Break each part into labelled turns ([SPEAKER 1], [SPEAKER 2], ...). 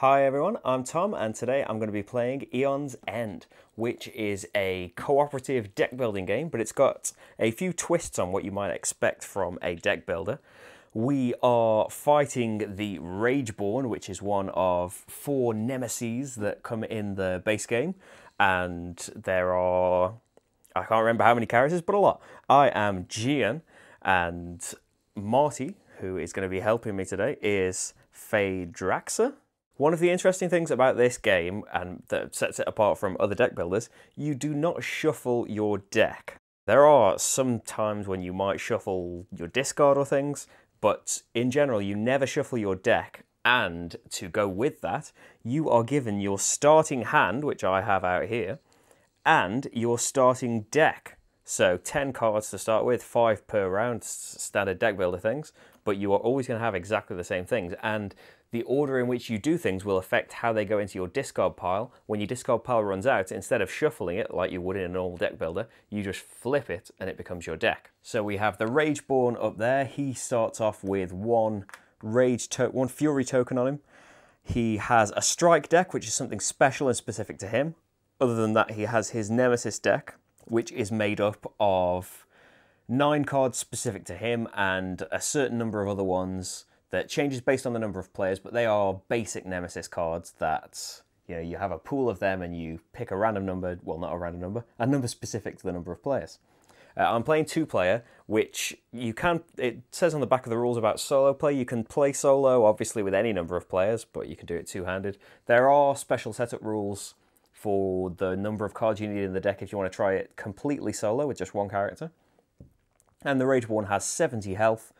[SPEAKER 1] Hi everyone, I'm Tom and today I'm going to be playing Aeon's End, which is a cooperative deck building game, but it's got a few twists on what you might expect from a deck builder. We are fighting the Rageborn, which is one of four nemesis that come in the base game, and there are, I can't remember how many characters, but a lot. I am Jian, and Marty, who is going to be helping me today, is Phaedraxa. One of the interesting things about this game, and that sets it apart from other deck builders, you do not shuffle your deck. There are some times when you might shuffle your discard or things, but in general, you never shuffle your deck. And to go with that, you are given your starting hand, which I have out here, and your starting deck. So 10 cards to start with, 5 per round, standard deck builder things, but you are always going to have exactly the same things. And the order in which you do things will affect how they go into your discard pile. When your discard pile runs out, instead of shuffling it like you would in a normal deck builder, you just flip it and it becomes your deck. So we have the Rageborn up there. He starts off with one Rage one Fury token on him. He has a Strike deck, which is something special and specific to him. Other than that, he has his Nemesis deck, which is made up of nine cards specific to him and a certain number of other ones that changes based on the number of players, but they are basic Nemesis cards that you know you have a pool of them and you pick a random number, well not a random number, a number specific to the number of players. Uh, I'm playing two player, which you can. It says on the back of the rules about solo play. You can play solo, obviously, with any number of players, but you can do it two handed. There are special setup rules for the number of cards you need in the deck if you want to try it completely solo with just one character. And the Rageborn has 70 health,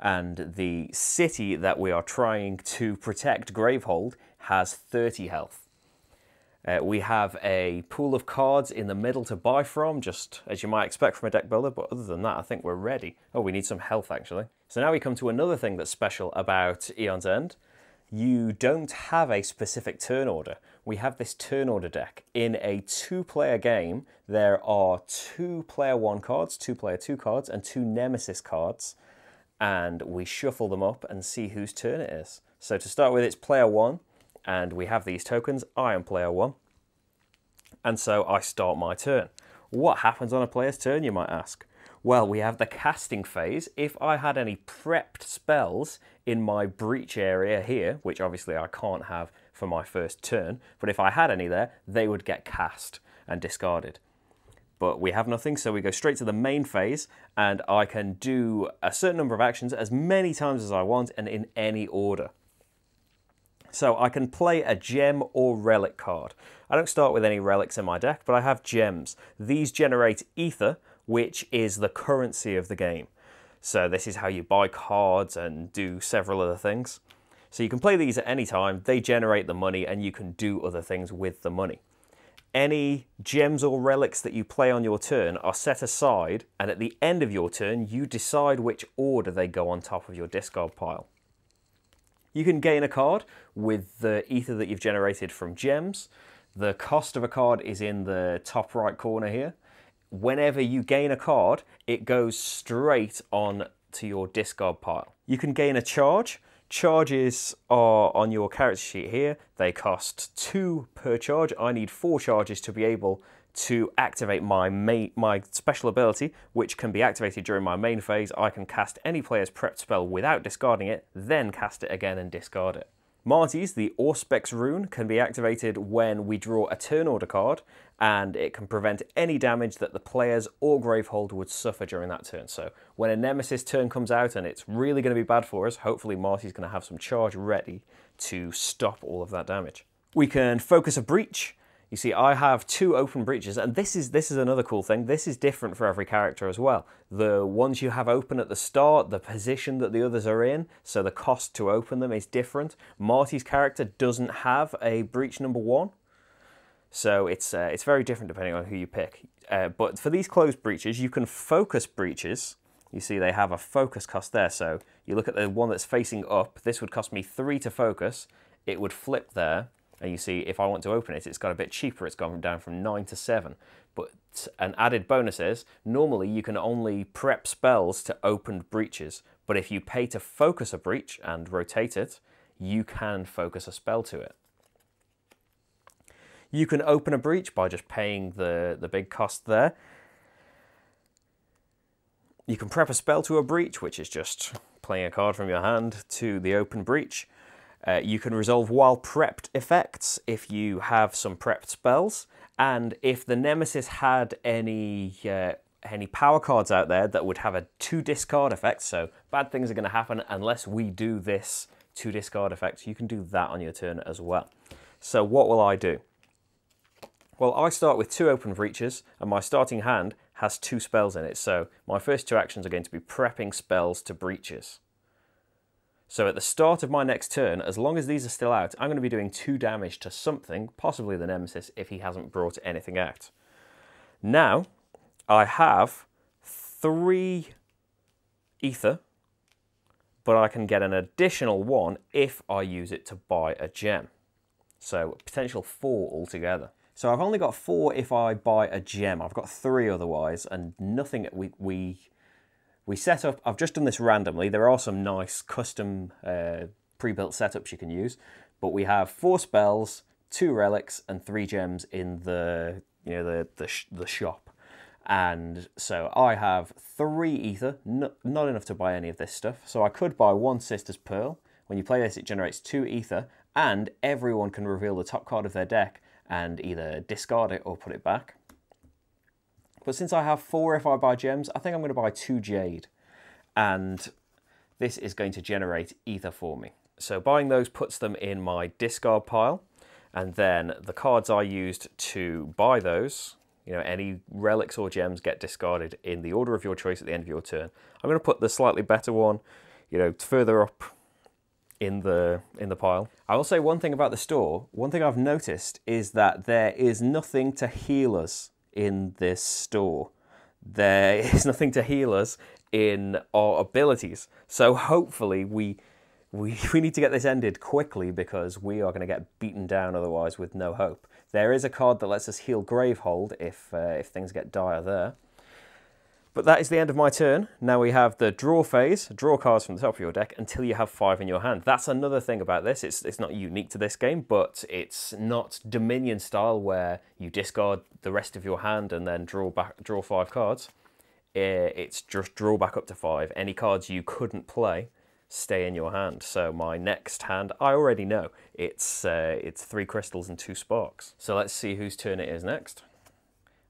[SPEAKER 1] and the city that we are trying to protect, Gravehold, has 30 health. Uh, we have a pool of cards in the middle to buy from, just as you might expect from a deck builder, but other than that, I think we're ready. Oh, we need some health, actually. So now we come to another thing that's special about Aeon's End. You don't have a specific turn order. We have this turn order deck. In a two-player game, there are two player one cards, two player two cards, and two nemesis cards and we shuffle them up and see whose turn it is. So to start with, it's player one, and we have these tokens. I am player one, and so I start my turn. What happens on a player's turn, you might ask? Well, we have the casting phase. If I had any prepped spells in my breach area here, which obviously I can't have for my first turn, but if I had any there, they would get cast and discarded but we have nothing, so we go straight to the main phase, and I can do a certain number of actions as many times as I want and in any order. So I can play a gem or relic card. I don't start with any relics in my deck, but I have gems. These generate ether, which is the currency of the game. So this is how you buy cards and do several other things. So you can play these at any time, they generate the money, and you can do other things with the money any gems or relics that you play on your turn are set aside, and at the end of your turn, you decide which order they go on top of your discard pile. You can gain a card with the ether that you've generated from gems. The cost of a card is in the top right corner here. Whenever you gain a card, it goes straight on to your discard pile. You can gain a charge, Charges are on your character sheet here. They cost two per charge. I need four charges to be able to activate my main, my special ability, which can be activated during my main phase. I can cast any player's prepped spell without discarding it, then cast it again and discard it. Marty's, the Auspex rune, can be activated when we draw a turn order card, and it can prevent any damage that the players or Gravehold would suffer during that turn. So when a Nemesis turn comes out and it's really going to be bad for us, hopefully Marty's going to have some charge ready to stop all of that damage. We can focus a breach, you see, I have two open breaches, and this is this is another cool thing. This is different for every character as well. The ones you have open at the start, the position that the others are in, so the cost to open them is different. Marty's character doesn't have a breach number one, so it's uh, it's very different depending on who you pick. Uh, but for these closed breaches, you can focus breaches. You see, they have a focus cost there. So you look at the one that's facing up. This would cost me three to focus. It would flip there and you see, if I want to open it, it's got a bit cheaper. It's gone down from 9 to 7. But an added bonus is, normally you can only prep spells to opened breaches. But if you pay to focus a breach and rotate it, you can focus a spell to it. You can open a breach by just paying the, the big cost there. You can prep a spell to a breach, which is just playing a card from your hand to the open breach. Uh, you can resolve while prepped effects if you have some prepped spells, and if the Nemesis had any uh, any power cards out there that would have a two discard effect, so bad things are going to happen unless we do this two discard effect, you can do that on your turn as well. So what will I do? Well, I start with two open breaches, and my starting hand has two spells in it. So my first two actions are going to be prepping spells to breaches. So at the start of my next turn, as long as these are still out, I'm going to be doing two damage to something, possibly the Nemesis, if he hasn't brought anything out. Now, I have three ether, but I can get an additional one if I use it to buy a gem. So potential four altogether. So I've only got four if I buy a gem. I've got three otherwise, and nothing we we we set up. I've just done this randomly. There are some nice custom uh, pre-built setups you can use, but we have four spells, two relics, and three gems in the you know the the, sh the shop. And so I have three ether, not, not enough to buy any of this stuff. So I could buy one Sifter's Pearl. When you play this, it generates two ether, and everyone can reveal the top card of their deck and either discard it or put it back. But since I have four if I buy gems, I think I'm going to buy two Jade. And this is going to generate ether for me. So buying those puts them in my discard pile. And then the cards I used to buy those, you know, any relics or gems get discarded in the order of your choice at the end of your turn. I'm going to put the slightly better one, you know, further up in the in the pile. I will say one thing about the store. One thing I've noticed is that there is nothing to heal us in this store. There is nothing to heal us in our abilities. So hopefully we we, we need to get this ended quickly because we are going to get beaten down otherwise with no hope. There is a card that lets us heal Gravehold if, uh, if things get dire there. But that is the end of my turn. Now we have the draw phase, draw cards from the top of your deck until you have five in your hand. That's another thing about this. It's, it's not unique to this game, but it's not Dominion style where you discard the rest of your hand and then draw back draw five cards. It's just draw back up to five. Any cards you couldn't play stay in your hand. So my next hand, I already know. It's, uh, it's three crystals and two sparks. So let's see whose turn it is next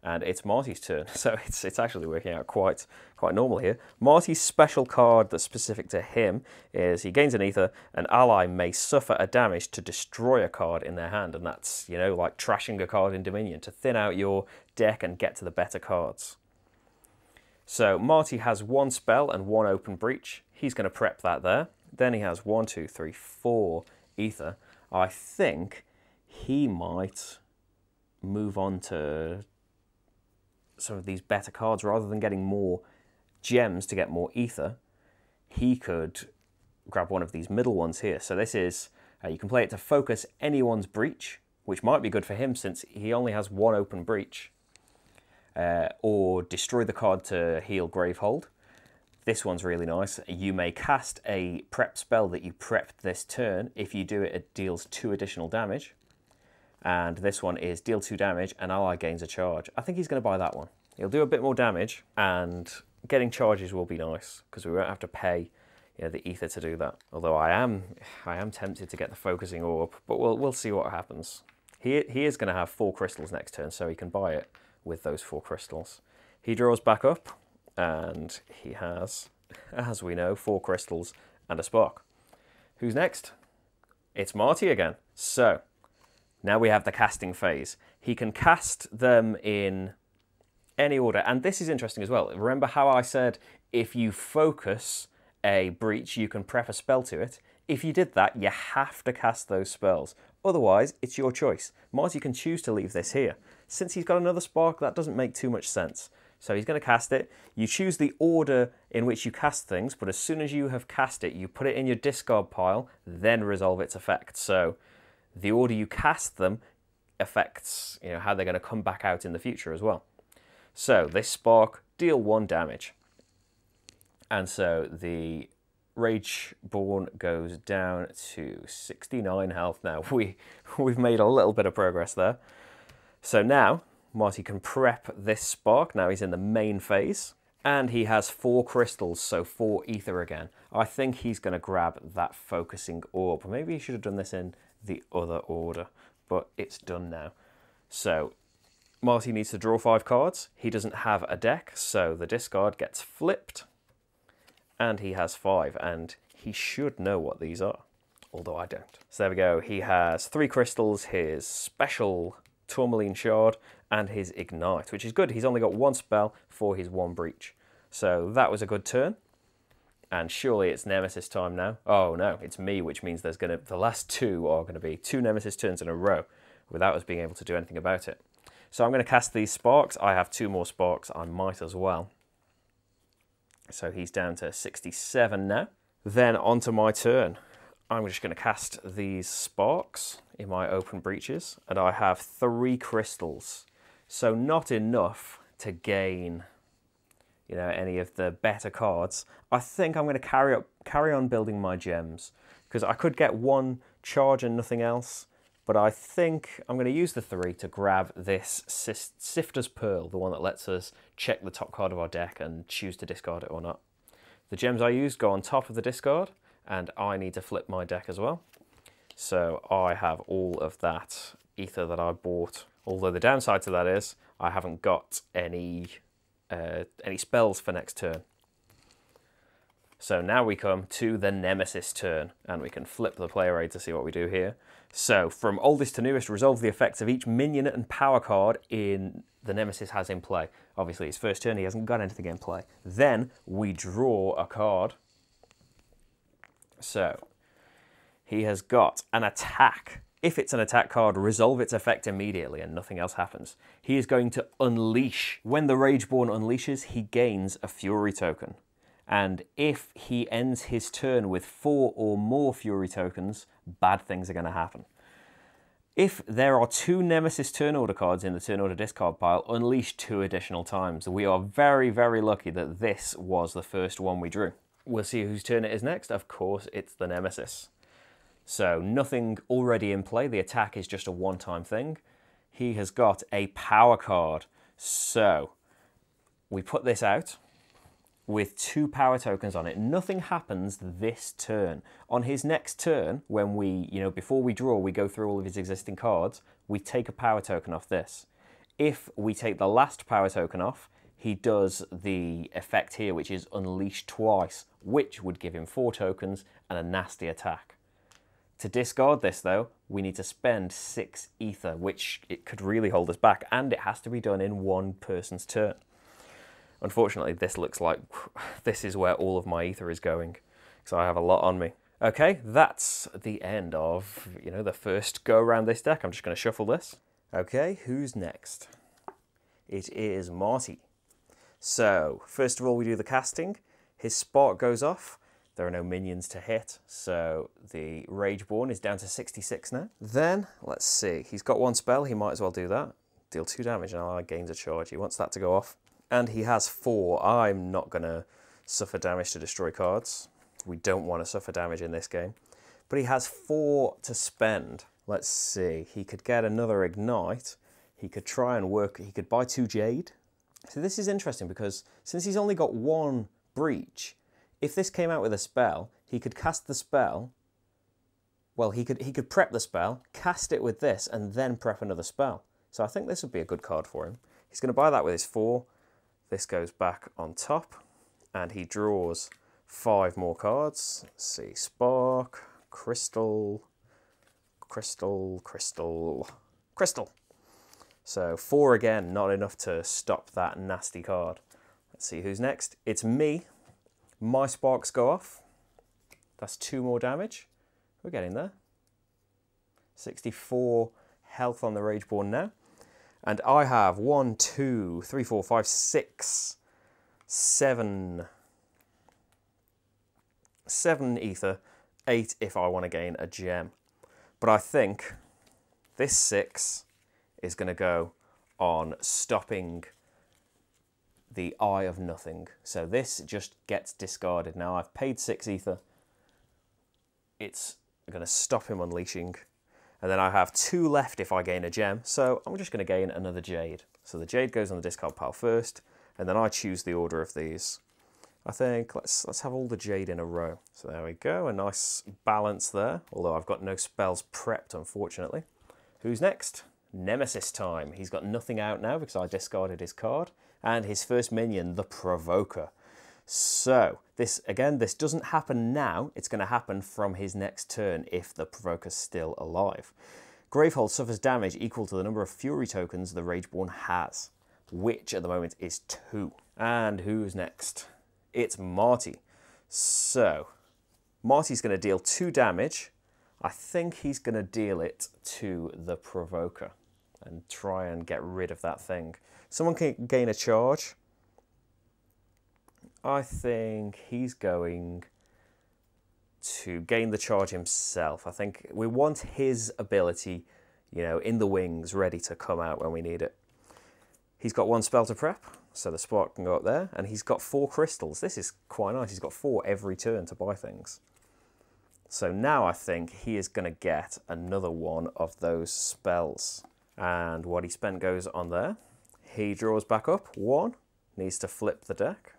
[SPEAKER 1] and it's Marty's turn. So it's, it's actually working out quite, quite normal here. Marty's special card that's specific to him is he gains an ether, an ally may suffer a damage to destroy a card in their hand, and that's, you know, like trashing a card in Dominion, to thin out your deck and get to the better cards. So Marty has one spell and one open breach. He's going to prep that there. Then he has one, two, three, four ether. I think he might move on to some of these better cards rather than getting more gems to get more ether, he could grab one of these middle ones here. So this is, uh, you can play it to focus anyone's breach, which might be good for him since he only has one open breach, uh, or destroy the card to heal Gravehold. This one's really nice. You may cast a prep spell that you prepped this turn. If you do it, it deals two additional damage and this one is deal 2 damage and ally gains a charge. I think he's going to buy that one. He'll do a bit more damage and getting charges will be nice because we won't have to pay you know, the ether to do that. Although I am I am tempted to get the focusing orb, but we'll we'll see what happens. He he is going to have four crystals next turn, so he can buy it with those four crystals. He draws back up and he has, as we know, four crystals and a spark. Who's next? It's Marty again. So now we have the casting phase. He can cast them in any order. And this is interesting as well. Remember how I said if you focus a breach, you can prep a spell to it? If you did that, you have to cast those spells. Otherwise, it's your choice. Marty can choose to leave this here. Since he's got another spark, that doesn't make too much sense. So he's going to cast it. You choose the order in which you cast things, but as soon as you have cast it, you put it in your discard pile, then resolve its effect. So the order you cast them affects you know how they're going to come back out in the future as well. So this spark deal one damage, and so the Rageborn goes down to 69 health now. We, we've made a little bit of progress there. So now, Marty can prep this spark. Now he's in the main phase. And he has four crystals, so four ether again. I think he's going to grab that focusing orb. Maybe he should have done this in the other order, but it's done now. So Marty needs to draw five cards. He doesn't have a deck, so the discard gets flipped. And he has five, and he should know what these are, although I don't. So there we go. He has three crystals, his special Tourmaline Shard, and his Ignite, which is good. He's only got one spell for his one breach. So that was a good turn. And surely it's Nemesis time now. Oh no, it's me, which means there's gonna the last two are gonna be two Nemesis turns in a row without us being able to do anything about it. So I'm gonna cast these sparks. I have two more sparks, I might as well. So he's down to 67 now. Then onto my turn. I'm just going to cast these sparks in my open breaches, and I have three crystals. So not enough to gain, you know, any of the better cards. I think I'm going to carry up, carry on building my gems because I could get one charge and nothing else. But I think I'm going to use the three to grab this Sifter's Pearl, the one that lets us check the top card of our deck and choose to discard it or not. The gems I used go on top of the discard, and I need to flip my deck as well. So I have all of that ether that I bought. Although the downside to that is I haven't got any uh, any spells for next turn. So now we come to the Nemesis turn, and we can flip the player aid to see what we do here. So from oldest to newest, resolve the effects of each minion and power card in the Nemesis has in play. Obviously, his first turn, he hasn't got anything in play. Then we draw a card so he has got an attack. If it's an attack card, resolve its effect immediately and nothing else happens. He is going to unleash. When the Rageborn unleashes, he gains a Fury token. And if he ends his turn with four or more Fury tokens, bad things are going to happen. If there are two Nemesis turn order cards in the turn order discard pile, unleash two additional times. We are very, very lucky that this was the first one we drew. We'll see whose turn it is next. Of course, it's the Nemesis. So nothing already in play. The attack is just a one-time thing. He has got a power card. So we put this out with two power tokens on it. Nothing happens this turn. On his next turn, when we, you know, before we draw, we go through all of his existing cards, we take a power token off this. If we take the last power token off, he does the effect here, which is unleash twice, which would give him four tokens and a nasty attack. To discard this though, we need to spend six ether, which it could really hold us back, and it has to be done in one person's turn. Unfortunately, this looks like this is where all of my ether is going, so I have a lot on me. Okay, that's the end of, you know, the first go around this deck. I'm just going to shuffle this. Okay, who's next? It is Marty. So, first of all, we do the casting. His spark goes off. There are no minions to hit, so the Rageborn is down to 66 now. Then, let's see, he's got one spell, he might as well do that. Deal two damage and ally gains a charge. He wants that to go off. And he has four. I'm not going to suffer damage to destroy cards. We don't want to suffer damage in this game. But he has four to spend. Let's see, he could get another Ignite. He could try and work, he could buy two Jade. So this is interesting because since he's only got one breach, if this came out with a spell, he could cast the spell. Well, he could he could prep the spell, cast it with this, and then prep another spell. So I think this would be a good card for him. He's going to buy that with his four. This goes back on top, and he draws five more cards. Let's see, Spark, Crystal, Crystal, Crystal, Crystal. So four again, not enough to stop that nasty card. Let's see who's next. It's me. My sparks go off. That's two more damage. We're getting there. 64 health on the Rageborn now. And I have one, two, three, four, five, six, seven, seven ether, eight if I want to gain a gem. But I think this six is going to go on stopping the Eye of Nothing. So this just gets discarded. Now I've paid six ether. It's going to stop him unleashing. And then I have two left if I gain a gem. So I'm just going to gain another Jade. So the Jade goes on the discard pile first. And then I choose the order of these. I think let's let's have all the Jade in a row. So there we go, a nice balance there. Although I've got no spells prepped, unfortunately. Who's next? Nemesis time. He's got nothing out now because I discarded his card. And his first minion, the Provoker. So, this again, this doesn't happen now. It's going to happen from his next turn if the Provoker's still alive. Gravehold suffers damage equal to the number of Fury tokens the Rageborn has, which at the moment is two. And who's next? It's Marty. So, Marty's going to deal two damage. I think he's going to deal it to the Provoker and try and get rid of that thing. Someone can gain a charge. I think he's going to gain the charge himself. I think we want his ability, you know, in the wings, ready to come out when we need it. He's got one spell to prep, so the spark can go up there, and he's got four crystals. This is quite nice. He's got four every turn to buy things. So now I think he is going to get another one of those spells. And what he spent goes on there. He draws back up one, needs to flip the deck.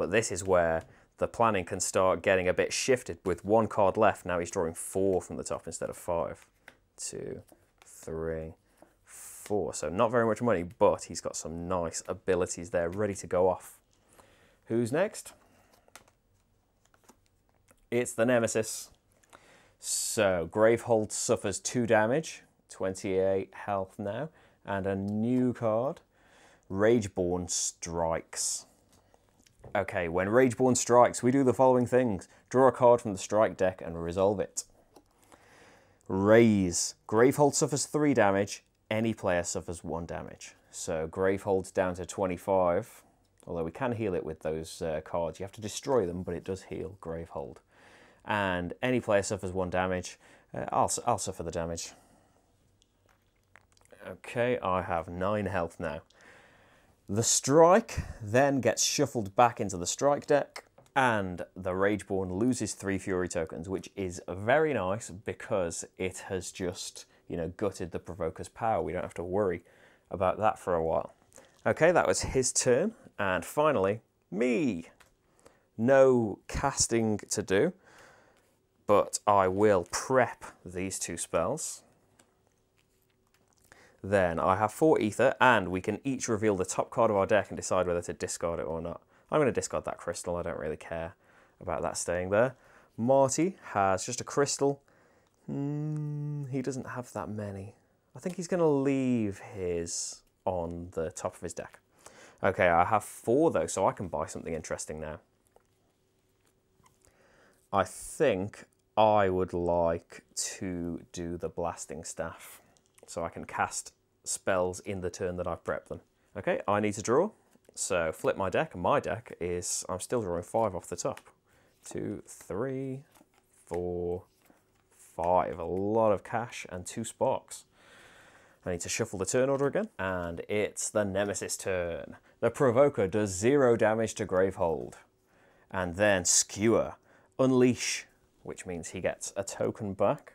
[SPEAKER 1] But this is where the planning can start getting a bit shifted. With one card left, now he's drawing four from the top instead of five. Two, three, four. So not very much money, but he's got some nice abilities there ready to go off. Who's next? It's the Nemesis. So Gravehold suffers two damage, 28 health now, and a new card, Rageborn Strikes. Okay, when Rageborn strikes, we do the following things. Draw a card from the strike deck and resolve it. Raise. Gravehold suffers 3 damage. Any player suffers 1 damage. So Gravehold's down to 25. Although we can heal it with those uh, cards. You have to destroy them, but it does heal Gravehold. And any player suffers 1 damage. Uh, I'll, I'll suffer the damage. Okay, I have 9 health now. The strike then gets shuffled back into the strike deck and the Rageborn loses three Fury tokens, which is very nice because it has just, you know, gutted the Provoker's power. We don't have to worry about that for a while. Okay, that was his turn. And finally, me. No casting to do, but I will prep these two spells. Then I have four ether, and we can each reveal the top card of our deck and decide whether to discard it or not. I'm going to discard that crystal. I don't really care about that staying there. Marty has just a crystal. Mm, he doesn't have that many. I think he's going to leave his on the top of his deck. Okay, I have four though, so I can buy something interesting now. I think I would like to do the Blasting Staff so I can cast spells in the turn that I've prepped them. Okay, I need to draw. So flip my deck, and my deck is, I'm still drawing five off the top. Two, three, four, five. A lot of cash and two sparks. I need to shuffle the turn order again, and it's the Nemesis turn. The Provoker does zero damage to Gravehold. And then Skewer, Unleash, which means he gets a token back.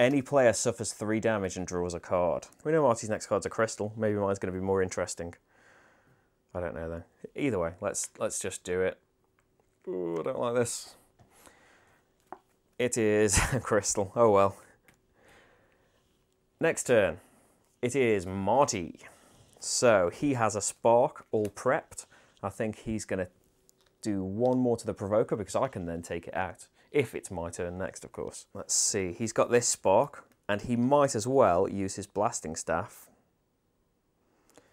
[SPEAKER 1] Any player suffers three damage and draws a card. We know Marty's next card's a crystal. Maybe mine's going to be more interesting. I don't know though. Either way, let's let's just do it. Ooh, I don't like this. It is a crystal. Oh well. Next turn. It is Marty. So he has a spark all prepped. I think he's going to do one more to the provoker because I can then take it out if it's my turn next, of course. Let's see, he's got this spark, and he might as well use his blasting staff.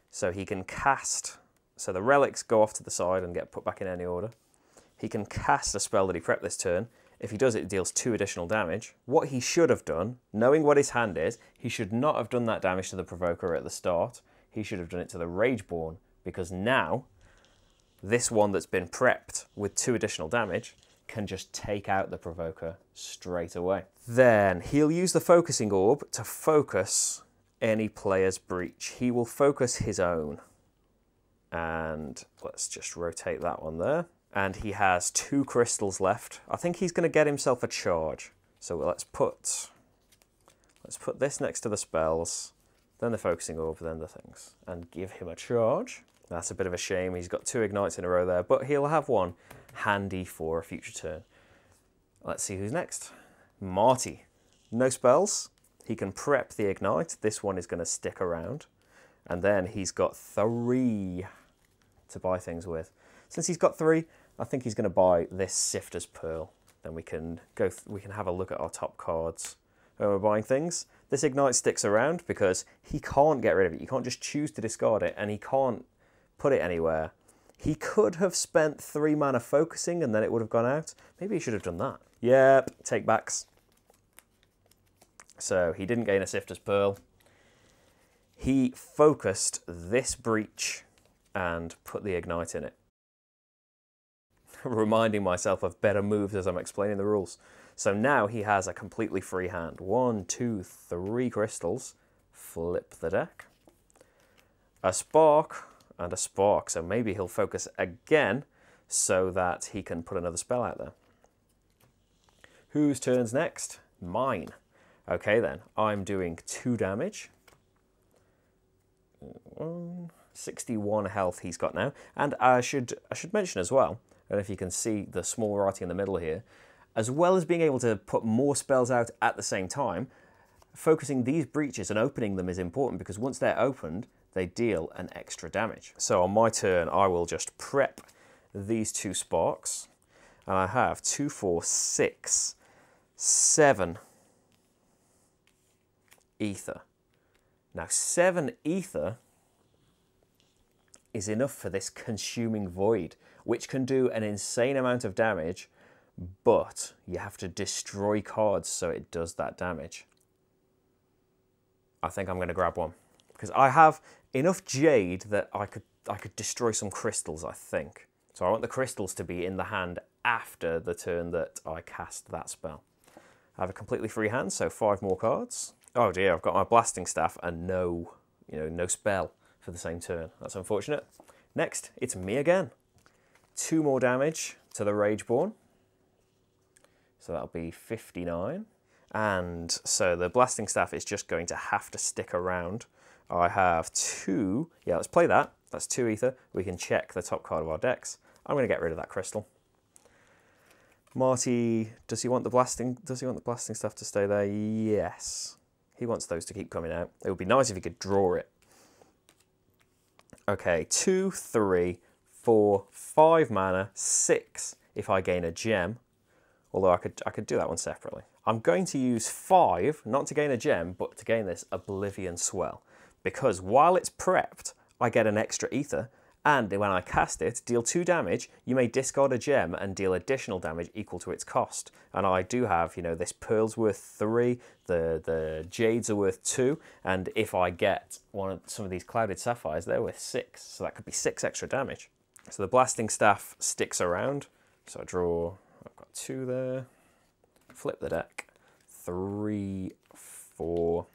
[SPEAKER 1] So he can cast, so the relics go off to the side and get put back in any order. He can cast a spell that he prepped this turn. If he does it, it deals two additional damage. What he should have done, knowing what his hand is, he should not have done that damage to the Provoker at the start. He should have done it to the Rageborn, because now, this one that's been prepped with two additional damage can just take out the provoker straight away. Then he'll use the focusing orb to focus any player's breach. He will focus his own. And let's just rotate that one there. And he has two crystals left. I think he's going to get himself a charge. So let's put let's put this next to the spells, then the focusing orb, then the things, and give him a charge. That's a bit of a shame. He's got two ignites in a row there, but he'll have one handy for a future turn. Let's see who's next. Marty. No spells. He can prep the ignite. This one is going to stick around. And then he's got three to buy things with. Since he's got three, I think he's going to buy this Sifter's Pearl. Then we can go. we can have a look at our top cards when we're buying things. This ignite sticks around because he can't get rid of it. You can't just choose to discard it, and he can't put it anywhere. He could have spent three mana focusing, and then it would have gone out. Maybe he should have done that. Yep, take backs. So he didn't gain a Sifter's Pearl. He focused this breach and put the ignite in it. Reminding myself of better moves as I'm explaining the rules. So now he has a completely free hand. One, two, three crystals. Flip the deck. A spark and a spark. So maybe he'll focus again so that he can put another spell out there. Whose turn's next? Mine. Okay then, I'm doing 2 damage. 61 health he's got now. And I should, I should mention as well, and if you can see the small writing in the middle here, as well as being able to put more spells out at the same time, focusing these breaches and opening them is important because once they're opened, they deal an extra damage. So on my turn, I will just prep these two sparks, and I have two, four, six, seven ether. Now, seven ether is enough for this consuming void, which can do an insane amount of damage, but you have to destroy cards so it does that damage. I think I'm going to grab one because I have enough jade that I could I could destroy some crystals, I think. So I want the crystals to be in the hand after the turn that I cast that spell. I have a completely free hand, so five more cards. Oh dear, I've got my blasting staff and no, you know, no spell for the same turn. That's unfortunate. Next, it's me again. Two more damage to the Rageborn. So that'll be 59. And so the blasting staff is just going to have to stick around. I have two. Yeah, let's play that. That's two ether. We can check the top card of our decks. I'm going to get rid of that crystal. Marty, does he want the blasting? Does he want the blasting staff to stay there? Yes. He wants those to keep coming out. It would be nice if he could draw it. Okay, two, three, four, five mana, six if I gain a gem. Although I could I could do that one separately. I'm going to use five, not to gain a gem, but to gain this Oblivion Swell. Because while it's prepped, I get an extra ether, and when I cast it, deal 2 damage, you may discard a gem and deal additional damage equal to its cost. And I do have, you know, this pearl's worth 3, the, the jades are worth 2, and if I get one of some of these clouded sapphires, they're worth 6, so that could be 6 extra damage. So the blasting staff sticks around, so I draw, I've got 2 there, flip the deck, three, four,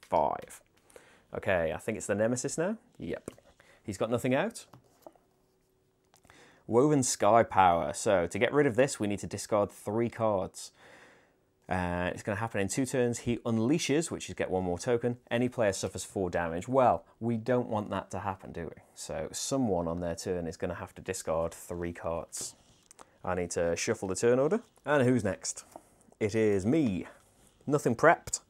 [SPEAKER 1] five. Okay, I think it's the Nemesis now. Yep. He's got nothing out. Woven Sky Power. So to get rid of this, we need to discard three cards. Uh, it's going to happen in two turns. He unleashes, which is get one more token. Any player suffers four damage. Well, we don't want that to happen, do we? So someone on their turn is going to have to discard three cards. I need to shuffle the turn order. And who's next? It is me. Nothing prepped.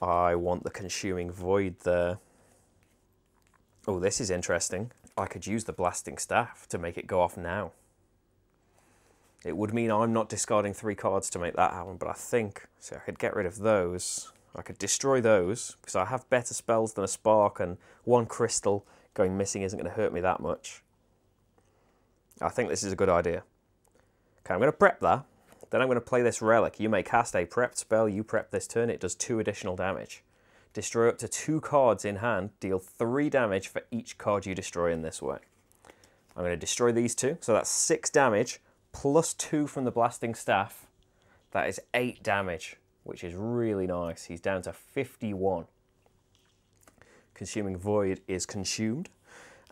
[SPEAKER 1] I want the Consuming Void there. Oh, this is interesting. I could use the blasting staff to make it go off now. It would mean I'm not discarding three cards to make that happen, but I think, so I could get rid of those. I could destroy those, because I have better spells than a spark, and one crystal going missing isn't going to hurt me that much. I think this is a good idea. Okay, I'm going to prep that. Then I'm going to play this relic. You may cast a prepped spell, you prep this turn, it does two additional damage. Destroy up to two cards in hand. Deal three damage for each card you destroy in this way. I'm going to destroy these two. So that's six damage plus two from the blasting staff. That is eight damage, which is really nice. He's down to 51. Consuming Void is consumed.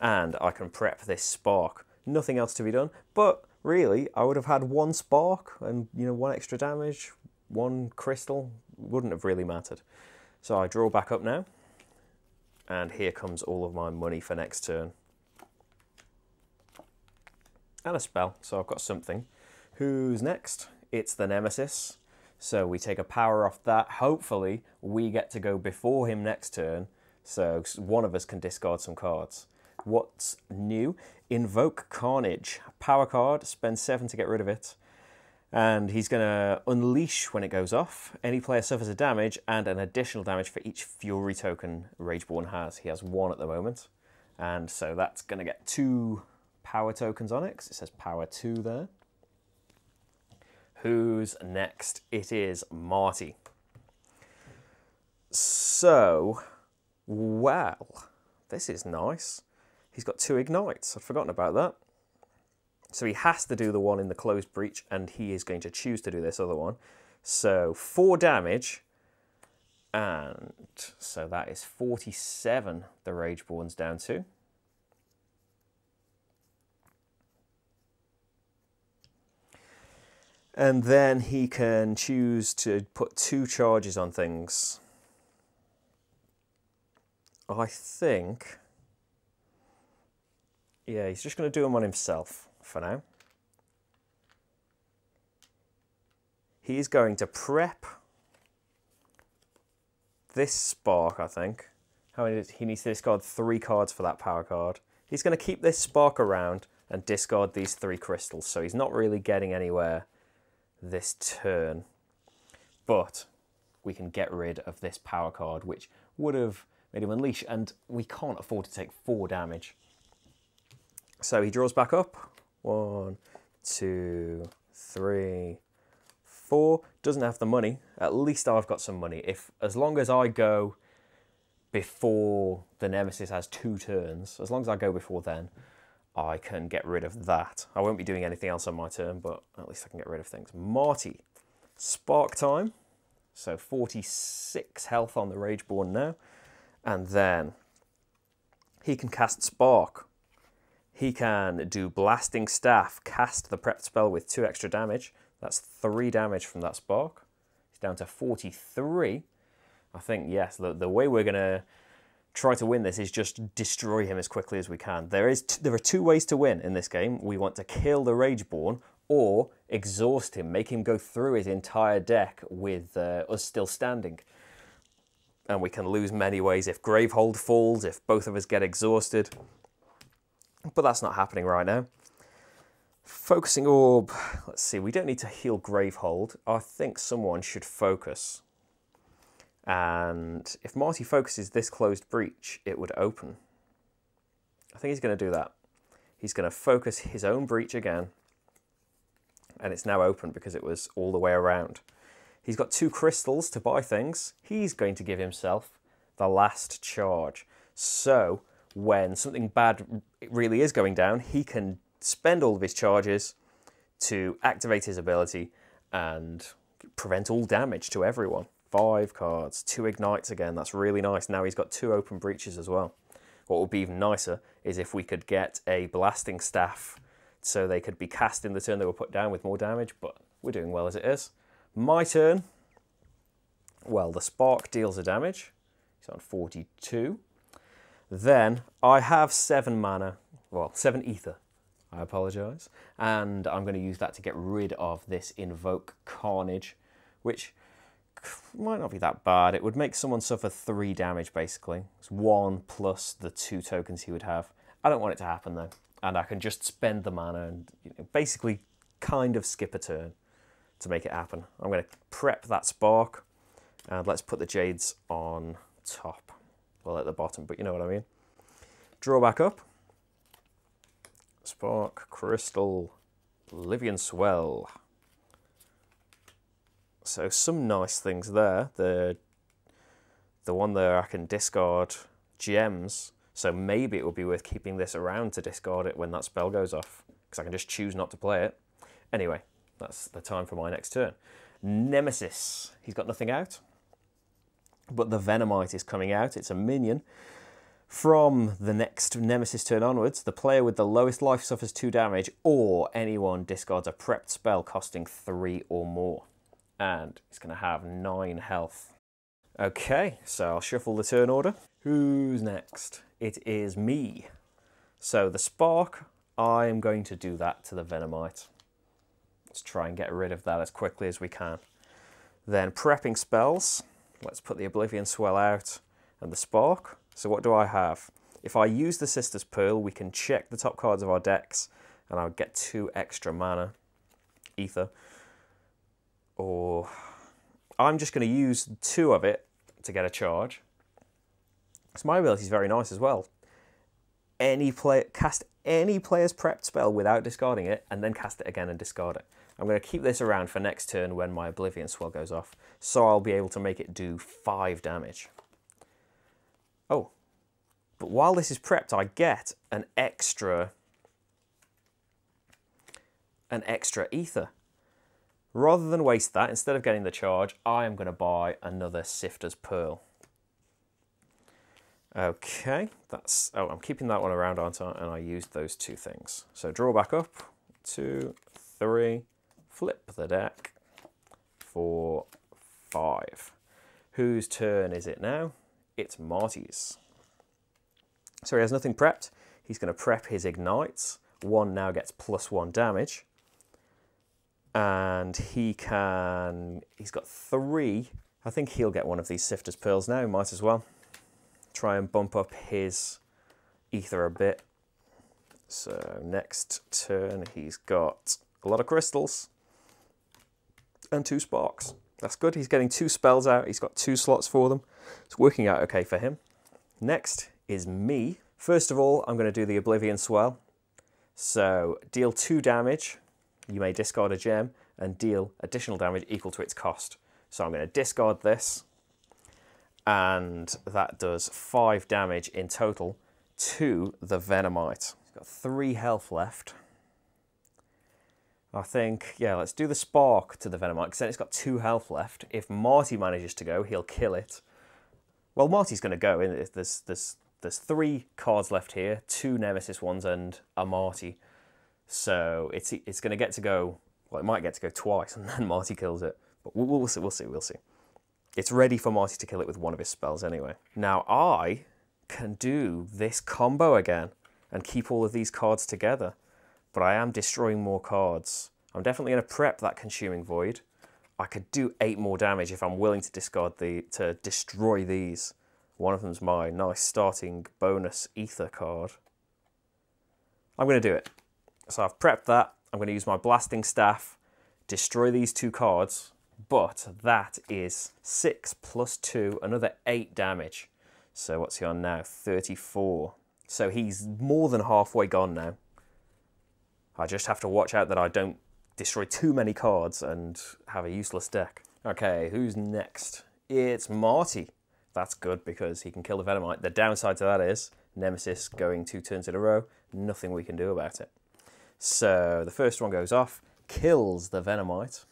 [SPEAKER 1] and I can prep this spark. Nothing else to be done, but really, I would have had one spark and you know one extra damage, one crystal, wouldn't have really mattered. So I draw back up now, and here comes all of my money for next turn. And a spell, so I've got something. Who's next? It's the Nemesis. So we take a power off that. Hopefully, we get to go before him next turn, so one of us can discard some cards. What's new? Invoke Carnage. Power card, spend seven to get rid of it. And he's going to unleash when it goes off. Any player suffers a damage and an additional damage for each Fury token Rageborn has. He has one at the moment. And so that's going to get two power tokens on it, because it says power two there. Who's next? It is Marty. So, well, this is nice. He's got two ignites. I'd forgotten about that. So he has to do the one in the closed breach, and he is going to choose to do this other one. So four damage, and so that is 47 the Rageborn's down to. And then he can choose to put two charges on things. I think yeah, he's just going to do them on himself for now. He's going to prep this spark, I think. How many, he needs to discard three cards for that power card. He's going to keep this spark around and discard these three crystals, so he's not really getting anywhere this turn. But we can get rid of this power card, which would have made him unleash, and we can't afford to take four damage. So he draws back up. One, two, three, four. Doesn't have the money. At least I've got some money. If As long as I go before the Nemesis has two turns, as long as I go before then, I can get rid of that. I won't be doing anything else on my turn, but at least I can get rid of things. Marty, Spark time. So 46 health on the Rageborn now. And then he can cast Spark. He can do Blasting Staff, cast the prep spell with two extra damage. That's three damage from that spark. He's down to 43. I think, yes, the, the way we're going to try to win this is just destroy him as quickly as we can. There is there are two ways to win in this game. We want to kill the Rageborn or exhaust him, make him go through his entire deck with uh, us still standing. And we can lose many ways if Gravehold falls, if both of us get exhausted. But that's not happening right now. Focusing orb, let's see, we don't need to heal Gravehold. I think someone should focus. And if Marty focuses this closed breach, it would open. I think he's going to do that. He's going to focus his own breach again. And it's now open because it was all the way around. He's got two crystals to buy things. He's going to give himself the last charge. So when something bad really is going down, he can spend all of his charges to activate his ability and prevent all damage to everyone. Five cards, two ignites again. That's really nice. Now he's got two open breaches as well. What would be even nicer is if we could get a blasting staff so they could be cast in the turn they were put down with more damage, but we're doing well as it is. My turn. Well, the spark deals a damage. He's on 42. Then I have seven mana, well, seven ether. I apologize. And I'm going to use that to get rid of this Invoke Carnage, which might not be that bad. It would make someone suffer three damage, basically. It's one plus the two tokens he would have. I don't want it to happen, though. And I can just spend the mana and you know, basically kind of skip a turn to make it happen. I'm going to prep that Spark, and let's put the Jades on top well at the bottom, but you know what I mean. Draw back up. Spark, Crystal, Livian Swell. So some nice things there. The the one there I can discard gems, so maybe it would be worth keeping this around to discard it when that spell goes off, because I can just choose not to play it. Anyway, that's the time for my next turn. Nemesis, he's got nothing out but the Venomite is coming out. It's a minion. From the next Nemesis turn onwards, the player with the lowest life suffers 2 damage, or anyone discards a prepped spell costing 3 or more. And it's going to have 9 health. Okay, so I'll shuffle the turn order. Who's next? It is me. So the Spark, I'm going to do that to the Venomite. Let's try and get rid of that as quickly as we can. Then prepping spells. Let's put the Oblivion Swell out and the Spark. So what do I have? If I use the Sifter's Pearl, we can check the top cards of our decks and I'll get two extra mana, ether. Or I'm just going to use two of it to get a charge. So my ability is very nice as well. Any play, cast any player's prepped spell without discarding it, and then cast it again and discard it. I'm going to keep this around for next turn when my Oblivion Swell goes off, so I'll be able to make it do 5 damage. Oh, but while this is prepped, I get an extra, an extra ether. Rather than waste that, instead of getting the charge, I am going to buy another Sifter's Pearl. Okay, that's, oh, I'm keeping that one around, aren't I? And I used those two things. So draw back up, two, three, flip the deck, four, five. Whose turn is it now? It's Marty's. So he has nothing prepped. He's going to prep his ignites. One now gets plus one damage. And he can, he's got three. I think he'll get one of these Sifter's Pearls now, might as well. Try and bump up his ether a bit. So next turn, he's got a lot of crystals and two sparks. That's good. He's getting two spells out. He's got two slots for them. It's working out okay for him. Next is me. First of all, I'm going to do the Oblivion Swell. So deal two damage. You may discard a gem and deal additional damage equal to its cost. So I'm going to discard this. And that does five damage in total to the Venomite. He's got three health left. I think, yeah, let's do the Spark to the Venomite, because then it's got two health left. If Marty manages to go, he'll kill it. Well, Marty's going to go. There's, there's, there's three cards left here, two Nemesis ones and a Marty. So it's, it's going to get to go, well, it might get to go twice, and then Marty kills it. But we'll, we'll see, we'll see, we'll see. It's ready for Marty to kill it with one of his spells anyway. Now I can do this combo again and keep all of these cards together but I am destroying more cards. I'm definitely going to prep that Consuming Void. I could do eight more damage if I'm willing to discard the to destroy these. One of them's my nice starting bonus Ether card. I'm going to do it. So I've prepped that. I'm going to use my Blasting Staff, destroy these two cards, but that is 6 plus 2, another 8 damage. So what's he on now? 34. So he's more than halfway gone now. I just have to watch out that I don't destroy too many cards and have a useless deck. Okay, who's next? It's Marty. That's good because he can kill the Venomite. The downside to that is Nemesis going two turns in a row, nothing we can do about it. So the first one goes off, kills the Venomite.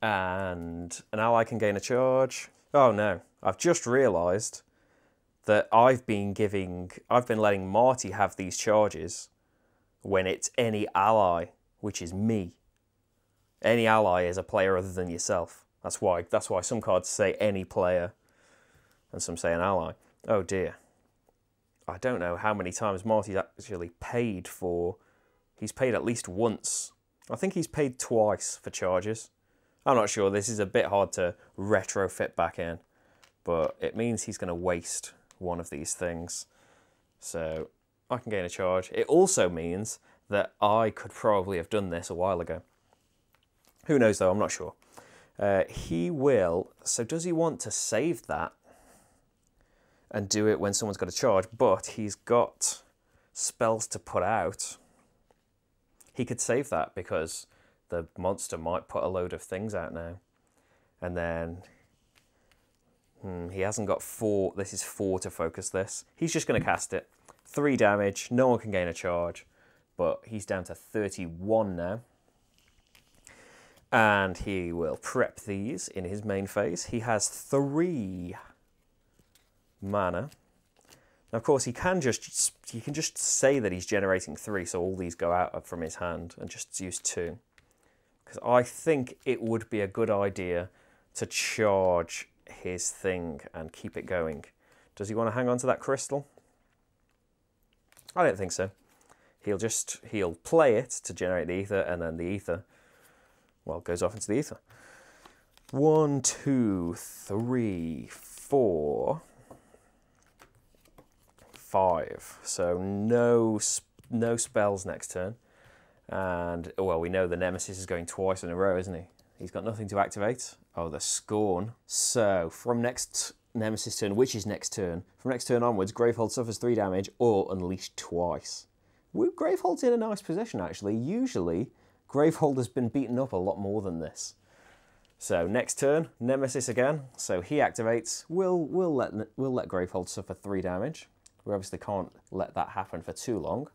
[SPEAKER 1] And an ally can gain a charge. Oh no, I've just realised that I've been giving, I've been letting Marty have these charges when it's any ally, which is me. Any ally is a player other than yourself. That's why that's why some cards say any player and some say an ally. Oh dear. I don't know how many times Marty's actually paid for he's paid at least once. I think he's paid twice for charges. I'm not sure. This is a bit hard to retrofit back in, but it means he's going to waste one of these things. So I can gain a charge. It also means that I could probably have done this a while ago. Who knows though, I'm not sure. Uh, he will, so does he want to save that and do it when someone's got a charge, but he's got spells to put out. He could save that because the monster might put a load of things out now. And then hmm, he hasn't got four, this is four to focus this. He's just going to cast it. Three damage, no one can gain a charge, but he's down to 31 now. And he will prep these in his main phase. He has three mana. Now, of course, he can just he can just say that he's generating three, so all these go out from his hand and just use two. Because I think it would be a good idea to charge his thing and keep it going. Does he want to hang on to that crystal? I don't think so. He'll just he'll play it to generate the ether, and then the ether, well, goes off into the ether. One, two, three, four, five. So no no spells next turn. And, well, we know the Nemesis is going twice in a row, isn't he? He's got nothing to activate. Oh, the Scorn. So, from next Nemesis turn, which is next turn, from next turn onwards, Gravehold suffers 3 damage or unleashed twice. Gravehold's in a nice position, actually. Usually, Gravehold has been beaten up a lot more than this. So next turn, Nemesis again. So he activates. We'll we'll let we'll let Gravehold suffer three damage. We obviously can't let that happen for too long.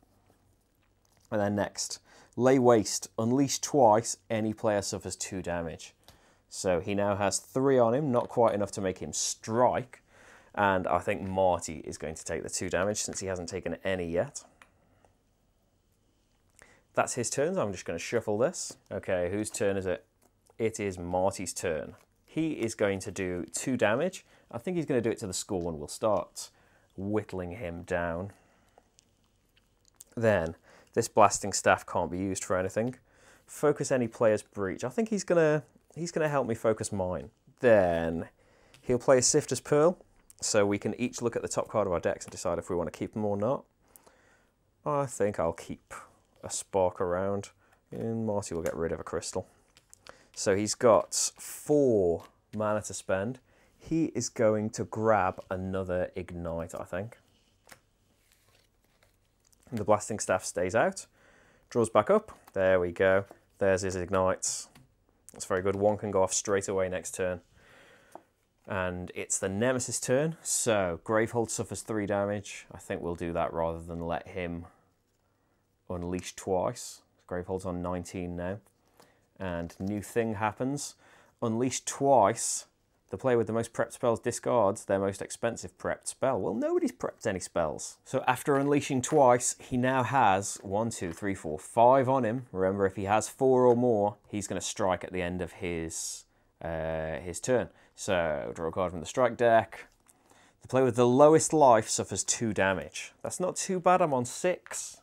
[SPEAKER 1] And then next, Lay Waste. Unleash twice, any player suffers two damage. So he now has three on him, not quite enough to make him strike. And I think Marty is going to take the two damage since he hasn't taken any yet. That's his turn, so I'm just going to shuffle this. Okay, whose turn is it? It is Marty's turn. He is going to do two damage. I think he's going to do it to the skull and we'll start whittling him down. Then, this blasting staff can't be used for anything. Focus any player's breach. I think he's gonna he's gonna help me focus mine. Then he'll play a Sifter's Pearl, so we can each look at the top card of our decks and decide if we want to keep them or not. I think I'll keep a spark around, and Marty will get rid of a crystal. So he's got four mana to spend. He is going to grab another Ignite, I think. The Blasting Staff stays out. Draws back up. There we go. There's his Ignites. That's very good. One can go off straight away next turn. And it's the Nemesis turn. So Gravehold suffers three damage. I think we'll do that rather than let him unleash twice. Gravehold's on 19 now. And new thing happens. Unleash twice the player with the most prepped spells discards their most expensive prepped spell. Well, nobody's prepped any spells. So after unleashing twice, he now has one, two, three, four, five on him. Remember, if he has four or more, he's going to strike at the end of his uh, his turn. So draw a card from the strike deck. The player with the lowest life suffers two damage. That's not too bad. I'm on six.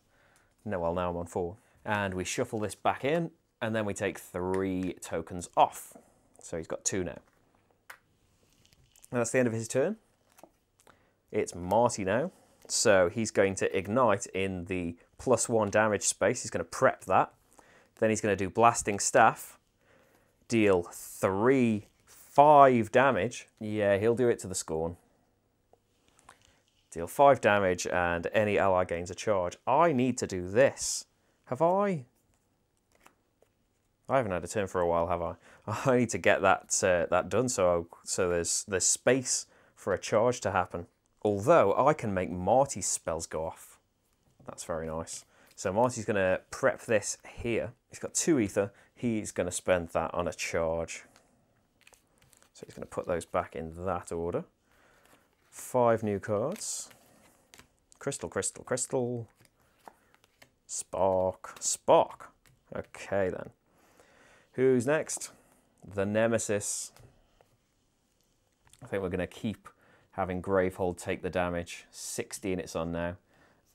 [SPEAKER 1] No, well, now I'm on four. And we shuffle this back in, and then we take three tokens off. So he's got two now. And that's the end of his turn. It's Marty now. So he's going to ignite in the plus one damage space. He's going to prep that. Then he's going to do Blasting Staff. Deal three, five damage. Yeah, he'll do it to the Scorn. Deal five damage and any ally gains a charge. I need to do this. Have I? I haven't had a turn for a while, have I? I need to get that uh, that done so so there's there's space for a charge to happen. Although I can make Marty's spells go off. That's very nice. So Marty's going to prep this here. He's got two ether. He's going to spend that on a charge. So he's going to put those back in that order. Five new cards. Crystal, crystal, crystal. Spark, spark. Okay then. Who's next? The Nemesis. I think we're going to keep having Gravehold take the damage. 16 it's on now.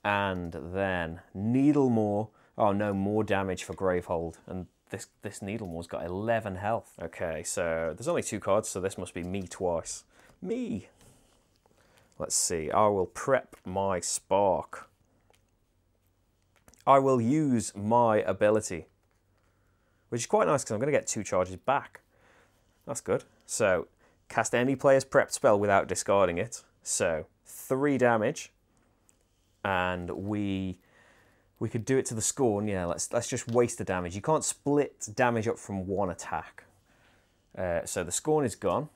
[SPEAKER 1] And then Needlemore. Oh no, more damage for Gravehold. And this, this Needlemore's got 11 health. Okay, so there's only two cards, so this must be me twice. Me! Let's see, I will prep my Spark. I will use my ability which is quite nice because I'm going to get two charges back. That's good. So, cast any player's prepped spell without discarding it. So, three damage, and we we could do it to the scorn. Yeah, let's let's just waste the damage. You can't split damage up from one attack. Uh, so the scorn is gone.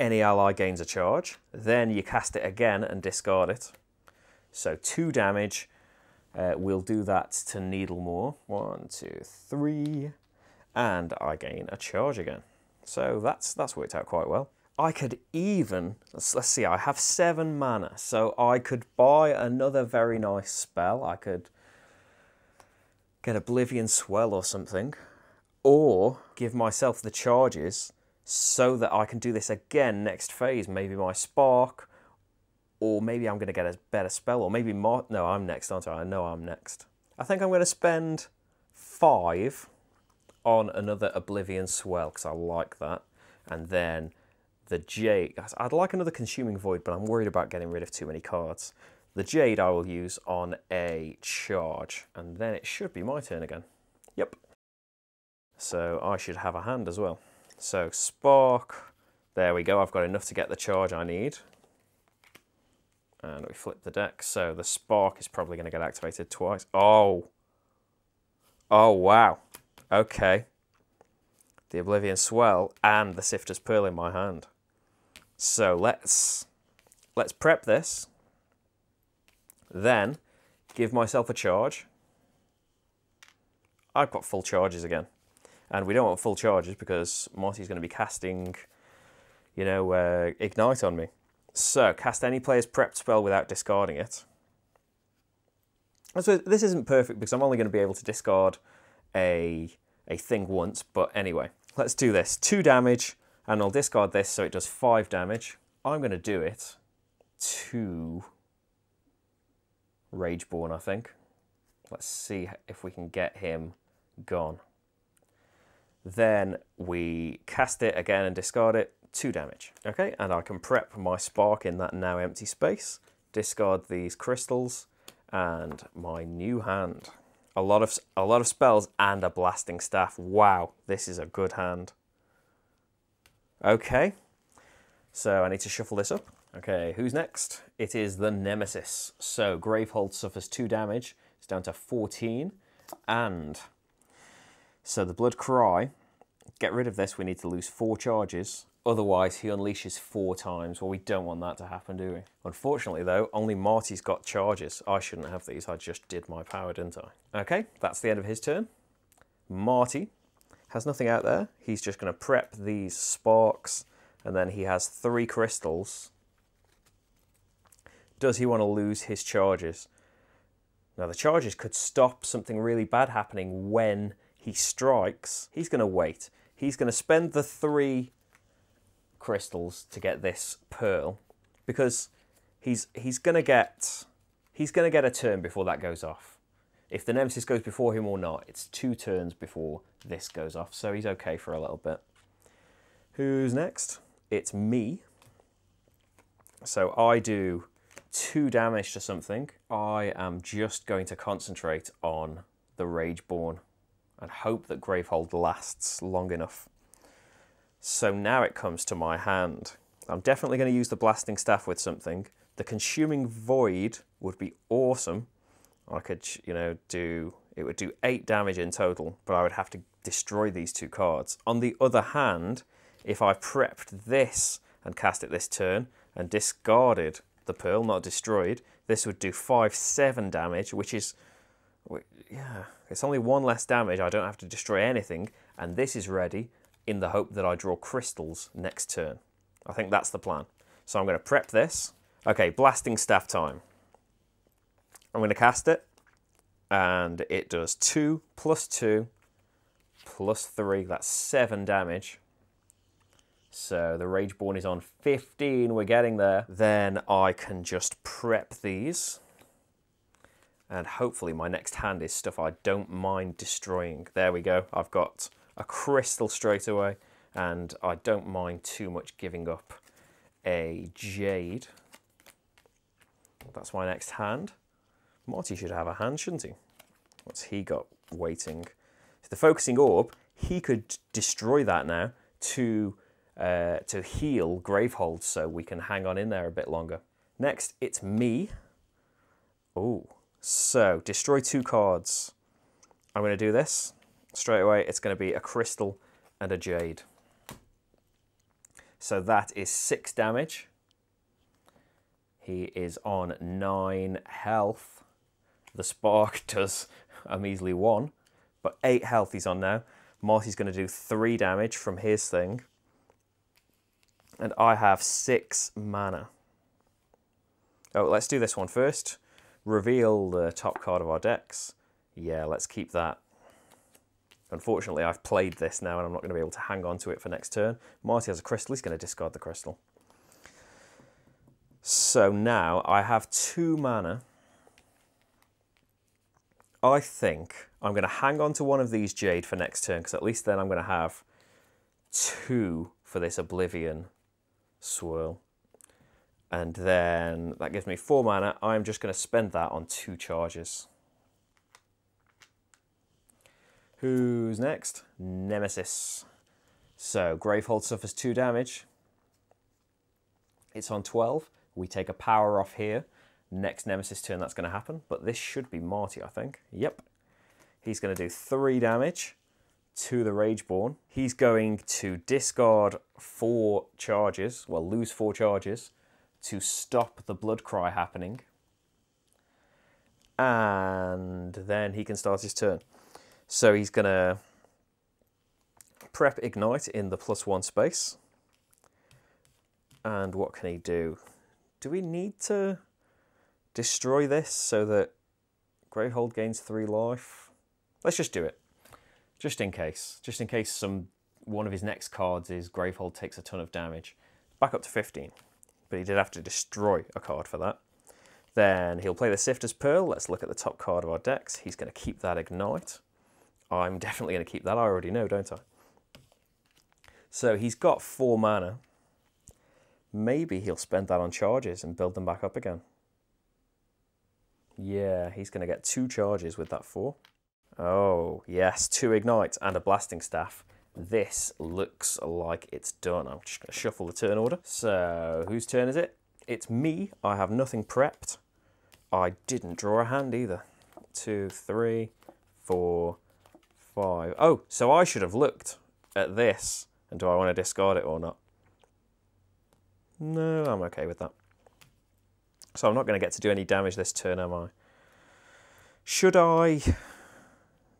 [SPEAKER 1] Any ally gains a charge. Then you cast it again and discard it. So two damage uh, we'll do that to Needlemore. One, two, three. And I gain a charge again. So that's, that's worked out quite well. I could even, let's, let's see, I have seven mana, so I could buy another very nice spell. I could get Oblivion Swell or something, or give myself the charges so that I can do this again next phase. Maybe my Spark, or maybe I'm going to get a better spell, or maybe more. No, I'm next, aren't I? I know I'm next. I think I'm going to spend five on another Oblivion Swell because I like that. And then the Jade. I'd like another Consuming Void, but I'm worried about getting rid of too many cards. The Jade I will use on a charge, and then it should be my turn again. Yep. So I should have a hand as well. So Spark, there we go. I've got enough to get the charge I need. And we flip the deck. So the Spark is probably going to get activated twice. Oh. Oh, wow. Okay. The Oblivion Swell and the Sifter's Pearl in my hand. So let's let's prep this. Then give myself a charge. I've got full charges again. And we don't want full charges because Marty's going to be casting, you know, uh, Ignite on me. So, cast any player's prepped spell without discarding it. So this isn't perfect because I'm only going to be able to discard a, a thing once, but anyway. Let's do this. Two damage, and I'll discard this so it does five damage. I'm going to do it to Rageborn, I think. Let's see if we can get him gone. Then we cast it again and discard it, two damage. Okay, and I can prep my spark in that now empty space, discard these crystals, and my new hand. A lot of a lot of spells and a blasting staff. Wow, this is a good hand. Okay, so I need to shuffle this up. Okay, who's next? It is the Nemesis. So Gravehold suffers 2 damage. It's down to 14. And so the Blood Cry, get rid of this, we need to lose 4 charges. Otherwise, he unleashes 4 times. Well, we don't want that to happen, do we? Unfortunately, though, only Marty's got charges. I shouldn't have these. I just did my power, didn't I? Okay, that's the end of his turn. Marty has nothing out there. He's just going to prep these sparks, and then he has three crystals. Does he want to lose his charges? Now, the charges could stop something really bad happening when he strikes. He's going to wait. He's going to spend the three crystals to get this pearl because he's he's to get he's to get a turn before that goes off. If the Nemesis goes before him or not, it's two turns before this goes off, so he's okay for a little bit. Who's next? It's me. So I do two damage to something. I am just going to concentrate on the Rageborn and hope that Gravehold lasts long enough. So now it comes to my hand. I'm definitely going to use the Blasting Staff with something. The Consuming Void would be awesome I could, you know, do, it would do 8 damage in total, but I would have to destroy these two cards. On the other hand, if I prepped this and cast it this turn and discarded the pearl, not destroyed, this would do 5, 7 damage, which is, yeah, it's only one less damage. I don't have to destroy anything, and this is ready in the hope that I draw crystals next turn. I think that's the plan. So I'm going to prep this. Okay, blasting staff time. I'm going to cast it, and it does 2 plus 2 plus 3. That's 7 damage. So the Rageborn is on 15. We're getting there. Then I can just prep these. And hopefully my next hand is stuff I don't mind destroying. There we go. I've got a crystal straight away. And I don't mind too much giving up a jade. That's my next hand. Marty should have a hand, shouldn't he? What's he got waiting? The focusing orb, he could destroy that now to uh, to heal Gravehold so we can hang on in there a bit longer. Next, it's me. Oh, so destroy two cards. I'm going to do this straight away. It's going to be a crystal and a jade. So that is six damage. He is on nine health. The Spark does a measly one, but eight health he's on now. Marty's going to do three damage from his thing. And I have six mana. Oh, let's do this one first. Reveal the top card of our decks. Yeah, let's keep that. Unfortunately, I've played this now and I'm not going to be able to hang on to it for next turn. Marty has a crystal. He's going to discard the crystal. So now I have two mana. I think I'm going to hang on to one of these Jade for next turn because at least then I'm going to have two for this Oblivion Swell. And then that gives me four mana. I'm just going to spend that on two charges. Who's next? Nemesis. So Gravehold suffers two damage. It's on 12. We take a power off here. Next Nemesis turn that's going to happen. But this should be Marty, I think. Yep. He's going to do three damage to the Rageborn. He's going to discard four charges, well, lose four charges to stop the blood cry happening. And then he can start his turn. So he's going to prep Ignite in the plus one space. And what can he do? Do we need to destroy this so that Gravehold gains three life? Let's just do it just in case, just in case some one of his next cards is Gravehold takes a ton of damage. Back up to 15, but he did have to destroy a card for that. Then he'll play the Sifter's Pearl. Let's look at the top card of our decks. He's going to keep that Ignite. I'm definitely going to keep that. I already know, don't I? So he's got four mana. Maybe he'll spend that on charges and build them back up again. Yeah, he's going to get two charges with that four. Oh, yes, two Ignite and a Blasting Staff. This looks like it's done. I'm just going to shuffle the turn order. So, whose turn is it? It's me. I have nothing prepped. I didn't draw a hand either. Two, three, four, five. Oh, so I should have looked at this. And do I want to discard it or not? No, I'm okay with that. So I'm not going to get to do any damage this turn, am I? Should I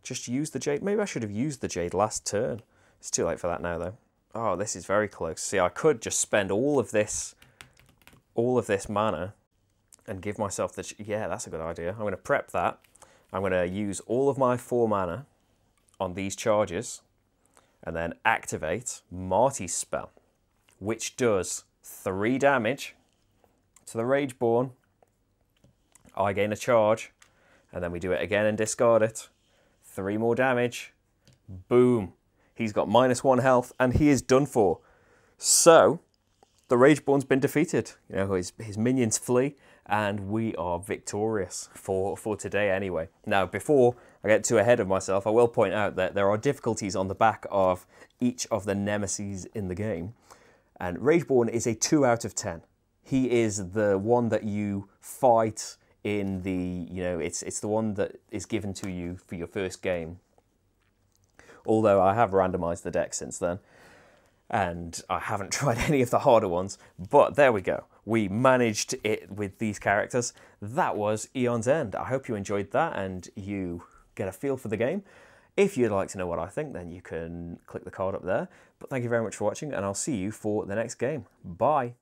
[SPEAKER 1] just use the Jade. Maybe I should have used the Jade last turn. It's too late for that now, though. Oh, this is very close. See, I could just spend all of this, all of this mana and give myself the... Yeah, that's a good idea. I'm going to prep that. I'm going to use all of my four mana on these charges and then activate Marty's spell, which does three damage to the Rageborn. I gain a charge, and then we do it again and discard it. Three more damage. Boom. He's got minus one health and he is done for. So, the Rageborn's been defeated. You know, his, his minions flee and we are victorious for, for today anyway. Now, before I get too ahead of myself, I will point out that there are difficulties on the back of each of the nemesis in the game. And Rageborn is a 2 out of 10. He is the one that you fight in the you know it's it's the one that is given to you for your first game. Although I have randomized the deck since then, and I haven't tried any of the harder ones. But there we go. We managed it with these characters. That was Aeon's End. I hope you enjoyed that and you get a feel for the game. If you'd like to know what I think, then you can click the card up there. But thank you very much for watching, and I'll see you for the next game. Bye.